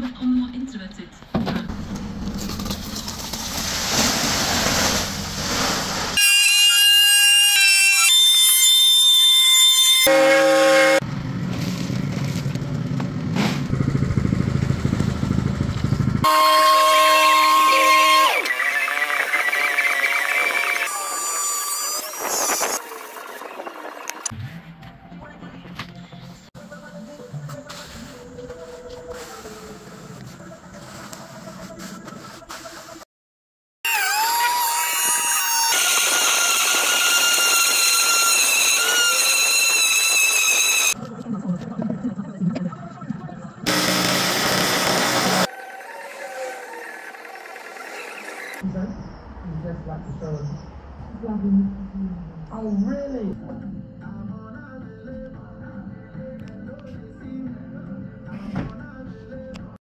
number or introverted. you just like show. Oh, really?